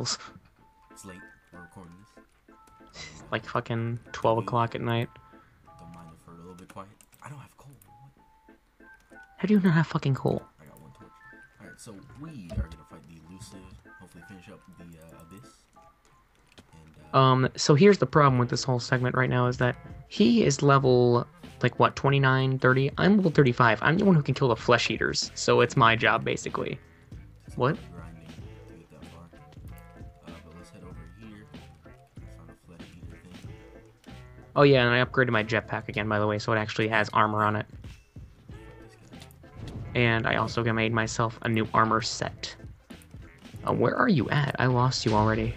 et it's late. We're recording this. Like fucking twelve o'clock at night. Don't mind if we're a little bit quiet. I don't have coal. What? How do you not have fucking coal? I got one torch. Alright, so we are gonna fight the elusive. Hopefully, finish up the uh, abyss. And, uh, Um, so here's the problem with this whole segment right now is that he is level like what 29, 30. I'm level 35. I'm the one who can kill the flesh eaters, so it's my job basically. what? Oh yeah, and I upgraded my jetpack again by the way, so it actually has armor on it. And I also made myself a new armor set. Uh, where are you at? I lost you already.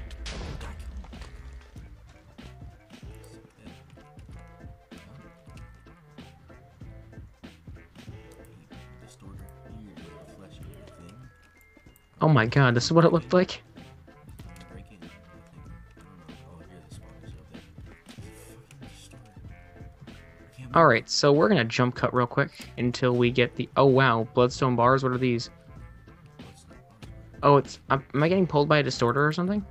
Oh my god, this is what it looked like? Alright, so we're gonna jump cut real quick until we get the- Oh wow, bloodstone bars, what are these? Oh, it's- am I getting pulled by a distorter or something?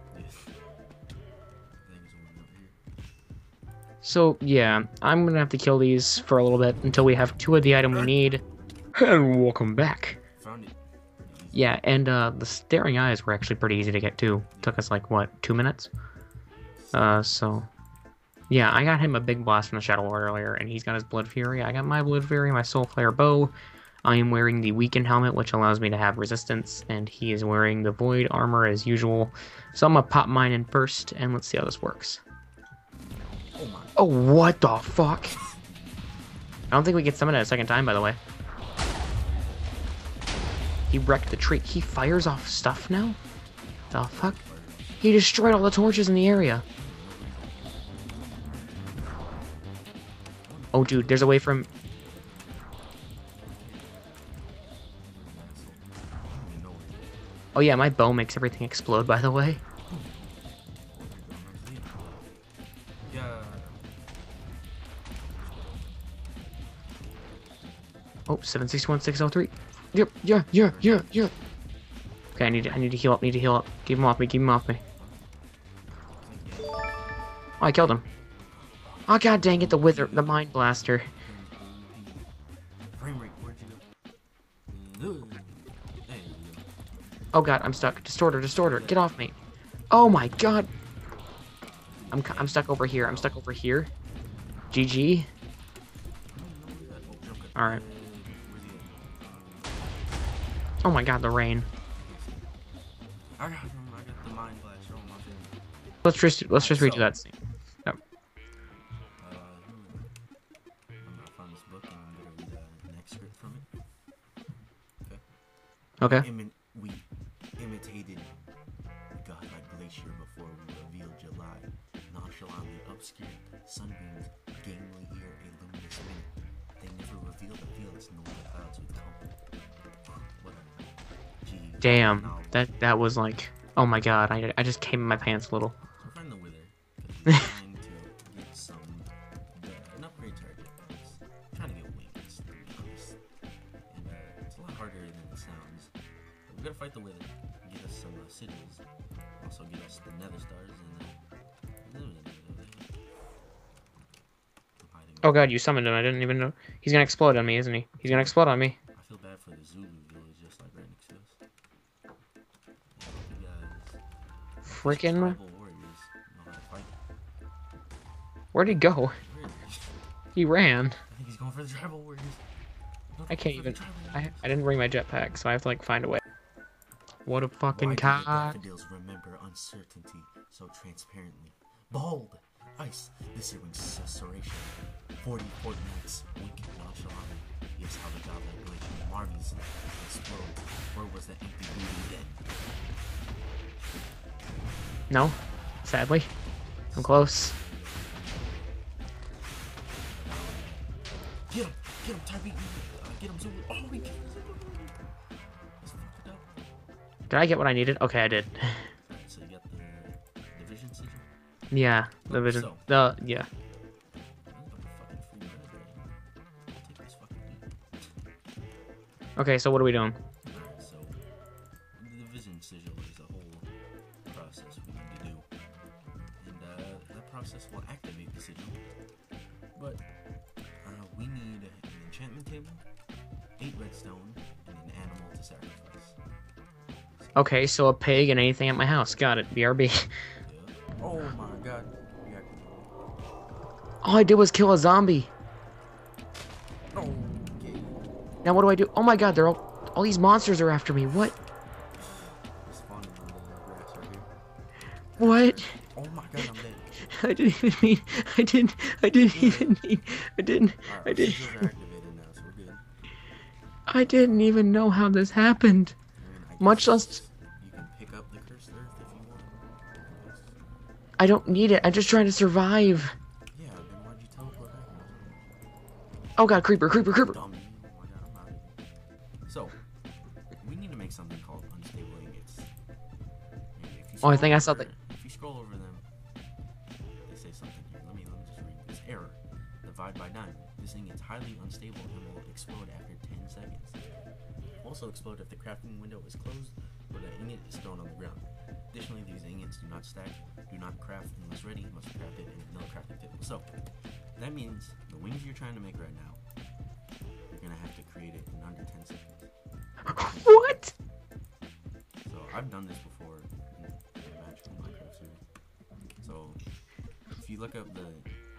So, yeah, I'm gonna have to kill these for a little bit until we have two of the item we need. And welcome back. Yeah, and uh, the staring eyes were actually pretty easy to get too. Took us like, what, two minutes? Uh, so... Yeah, I got him a big blast from the Shadow Lord earlier, and he's got his Blood Fury. I got my Blood Fury, my Soul Flare bow. I am wearing the Weaken helmet, which allows me to have resistance, and he is wearing the Void armor as usual. So I'm gonna pop mine in first, and let's see how this works. Oh my. Oh, what the fuck? I don't think we get summoned a second time, by the way. He wrecked the tree. He fires off stuff now? The fuck? He destroyed all the torches in the area. Oh, dude, there's a way from... Oh yeah, my bow makes everything explode, by the way. Oh, 761603. Yep, yeah, yeah, yeah, yeah. Okay, I need to, I need to heal up, need to heal up. Keep him off me, keep him off me. Oh, I killed him. Oh, god dang it, the wither, the mind blaster. Frame rate, where'd you go? There you go. Oh god, I'm stuck. Distorter, distorter, get off me. Oh my god. I'm, I'm stuck over here, I'm stuck over here. GG. Alright. Oh my god, the rain. I got him. I got the mind blaster on my. Let's just, let's just redo that scene. Okay. Imi- we imitated godlike glacier before we revealed July. Nonchalantly obscured, sunbeams gamely here a luminous minute. They never revealed the fields nor the clouds would come. What a G. Damn, that that was like, oh my god, I, I just came in my pants a little. We gotta fight the wither. Get us some uh, sigils. Also get us the nether stars and. Uh. Oh god, you summoned him. I didn't even know. He's gonna explode on me, isn't he? He's gonna explode on me. I feel bad for the Zulu village, just like right next to us. Yeah, you guys. Freaking. Tribal warriors know how to fight. Where'd he go? He ran. I think he's going for the tribal warriors. I can't even. I. I didn't bring my jetpack, so I have to like find a way. What a fucking the cock. daffodils remember uncertainty so transparently? Behold, ice, this here susurration. Forty fortnights, wink nonchalantly. Yes, how the godlike glacier marvels explodes. Where was the empty booty then? No, sadly, I'm close. Get him! Get him, Tyree! Uh, get him, Zulu! Oh, we Zulu! Did I get what I needed? Okay, I did. So you got the, the division sigil? Yeah, the vision. So- The yeah. I'm about to fucking free red Take this fucking dude. Okay, so what are we doing? So the division sigil is a whole process we need to do, and uh, that process will activate the sigil. But uh, we need an enchantment table, eight redstone, and an animal to sacrifice. Okay, so a pig and anything at my house. Got it. BRB. Oh my god. Activated. All I did was kill a zombie. Okay. Now what do I do? Oh my god, they're all all these monsters are after me. What? It's spawning on the grass right here. What? Oh my god, I'm dead. I didn't even mean. I didn't. I didn't even mean. I didn't. Alright, I didn't. sigils are activated now, so we're good. I didn't even know how this happened. I mean, I Much less- You can pick up the cursed earth if you want. I don't need it. I'm just trying to survive. Yeah, then why'd you teleport back? Oh god, creeper, creeper, creeper. Dummy. My I'm out. So, we need to make something called unstable ingots. Oh, I think I saw that- If you scroll over them, they say something here. Let me let me just read this error. Divide by nine. This ingot's highly unstable and will explode after 10 seconds. Also explode if the crafting window is closed or the ingot is thrown on the ground. Additionally, these ingots do not stack, do not craft unless ready, must be crafted in vanilla crafting table. So, that means the wings you're trying to make right now, you're gonna have to create it in under 10 seconds. What? So I've done this before in a magical Minecraft series. So if you look up the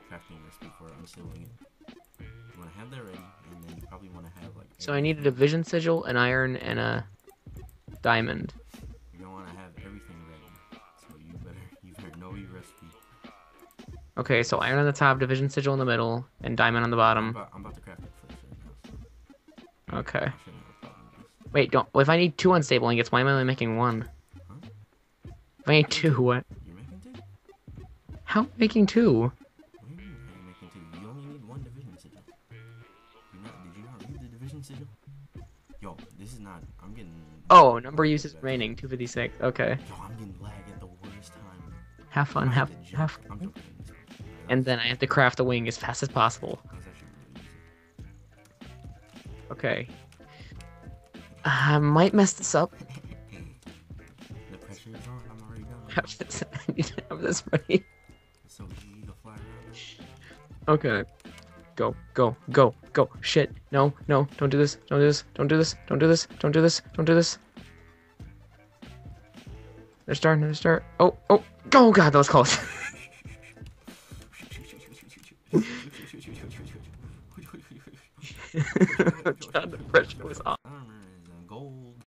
crafting recipe for unstilling it, you want to have that ready, and then you probably want to have like. So I need a division sigil, an iron, and a diamond. You're gonna want to have everything ready. So you better you better know your recipe. Okay, so iron on the top, division sigil in the middle, and diamond on the I'm bottom. about, I'm about to craft it first right now. So Okay. I shouldn't have a problem with this. Wait, don't. Well, if I need two unstable ingots, why am I only making one? Huh? If I need two, what? You're making two? How am I making two? Yo, this is not. I'm getting. Oh, number uses remaining, 256. Okay. Yo, I'm getting lag at the worst time. Have fun, have, have I'm fun. jumping in this one. And then I have to craft the wing as fast as possible. That was actually really easy. Okay. Uh, I might mess this up. The pressure is on. I'm already done. I need to have this ready. So to fly around. Okay. Go, go, go, go. Shit. No, no, don't do this. Don't do this. Don't do this. Don't do this. Don't do this. Don't do this. They're starting to start. Oh, oh, oh god, that was close.